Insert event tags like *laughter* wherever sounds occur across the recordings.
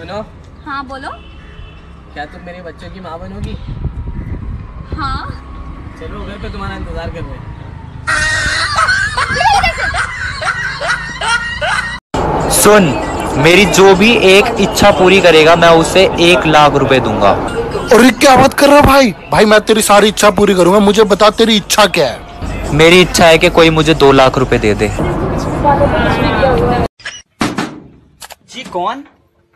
सुनो। हाँ बोलो। क्या तुम मेरे बच्चों की माँ बनोगी? हाँ। चलो घर पे तुम्हारा इंतज़ार कर रहे हैं। सुन मेरी जो भी एक इच्छा पूरी करेगा मैं उसे एक लाख रुपए दूँगा। अरे क्या बात कर रहा भाई? भाई मैं तेरी सारी इच्छा पूरी करूँगा मुझे बता तेरी इच्छा क्या है। मेरी इच्छा है कि कोई मुझे दो लाख रुपए दे दे। जी कौन?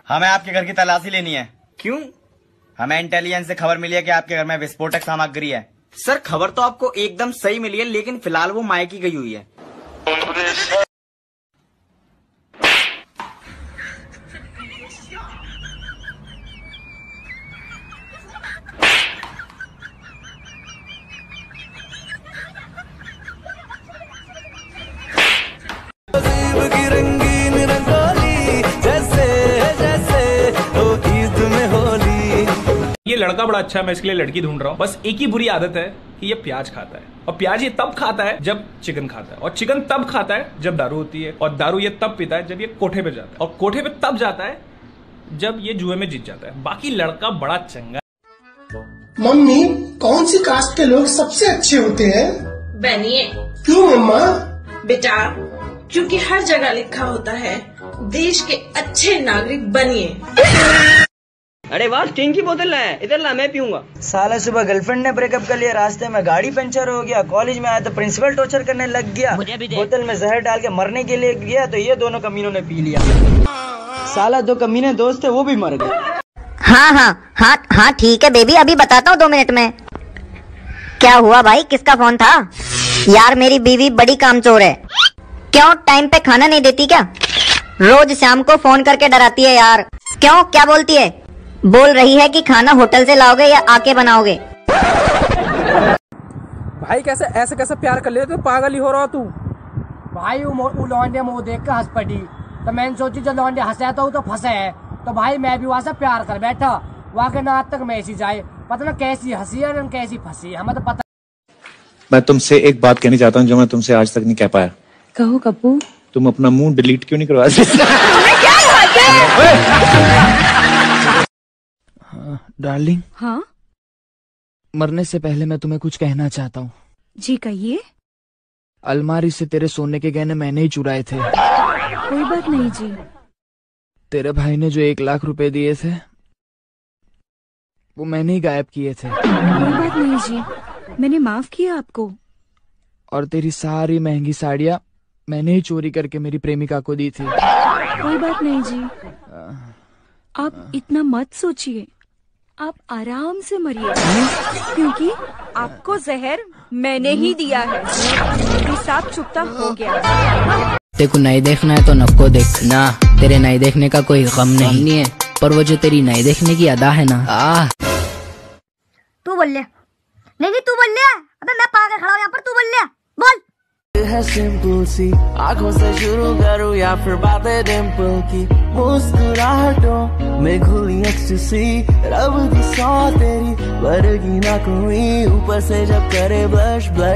हमें आपके घर की तलाशी लेनी है। क्यों? हमें इंटेलिजेंस से खबर मिली है कि आपके घर में विस्फोटक सामग्री है। सर खबर तो आपको एकदम सही मिली है लेकिन फ़िलहाल वो मायकी गई हुई है। लड़का बड़ा अच्छा है मैं इसके लिए लड़की ढूंढ रहा हूँ। बस एक ही बुरी आदत है कि ये प्याज खाता है। और प्याज ये तब खाता है जब चिकन खाता है। और चिकन तब खाता है जब दारू होती है। और दारू ये तब पीता है जब ये कोठे पे जाता है। और कोठे पे तब जाता है जब ये जुए में जीत जाता है। बाकी लड़का बड़ा चंगा। मम्मी कौन सी कास्ट के लोग सबसे अच्छे होते हैं? बनिए क्यों मम्मा? बेटा क्योंकि हर जगह लिखा होता है देश के अच्छे नागरिक बनिए। अरे वाह स्टिंग की बोतल लाया है। इधर ला मैं पीऊँगा। साला सुबह गर्लफ्रेंड ने ब्रेकअप कर लिया रास्ते में गाड़ी पंचर हो गया कॉलेज में आया तो प्रिंसिपल टॉर्चर करने लग गया। मुझे भी बोतल में जहर डाल के मरने के लिए गया तो ये दोनों कमीनों ने पी लिया। साला दो कमीने दोस्त थे वो भी मर गए। हाँ हाँ हाँ हाँ ठीक है बेबी अभी बताता हूँ दो मिनट में। क्या हुआ भाई? किसका फ़ोन था? यार मेरी बीवी बड़ी कामचोर है। क्यों टाइम पे खाना नहीं देती क्या? रोज शाम को फ़ोन करके डराती है यार। क्यों? क्या बोलती है? बोल रही है कि खाना होटल से लाओगे या आके बनाओगे? भाई कैसे ऐसे कैसे प्यार कर लेते पागल ही हो रहा तू। भाई वो लौंडे मुँह देख कर हंस पड़ी। तो मैंने सोची जब लौंडे हंसे तो तो फंसे है। तो भाई मैं भी वहाँ से प्यार कर बैठा। वहाँ के नाद तक मैसेज आए पता ना कैसी हँसी है और कैसी फंसी है हमें तो पता मैं तुमसे एक बात कहनी चाहता हूँ जो मैं तुमसे आज तक नहीं कह पाया। कहो कपूर तुम अपना मुँह डिलीट क्यों नहीं करवाते *laughs* डार्लिंग। हाँ? मरने से पहले मैं तुम्हें कुछ कहना चाहता हूँ। जी कहिए। अलमारी से तेरे सोने के गहने मैंने ही चुराए थे। कोई बात नहीं जी। तेरे भाई ने जो एक लाख रुपए दिए थे वो मैंने ही गायब किए थे। कोई बात नहीं जी। मैंने माफ़ किया आपको। और तेरी सारी महँगी साड़ियाँ मैंने ही चोरी करके मेरी प्रेमिका को दी थी। कोई बात नहीं जी। आप इतना मत सोचिए। आप आराम से मरिए क्योंकि आपको जहर मैंने ही दिया है। हिसाब चुकता हो गया। तेरे को नहीं देखना है तो नको देख। ना। तेरे नहीं देखने का कोई गम नहीं, नहीं है। पर वो जो तेरी नहीं देखने की अदा है ना। आ। तू बोल ले। नहीं नहीं तू बोल ले। अबे मैं पागल खड़ा हूँ यहाँ पर तू बोल ले। बोल। है सिंपल सी आँखों से शुरू करूँ या फिर बातें डिम्पल की मुस्कुराहटों में खुली एक्सटेसी रब की सौ तेरी वर्गी ना कोई ऊपर से जब करे ब्लश ब्लश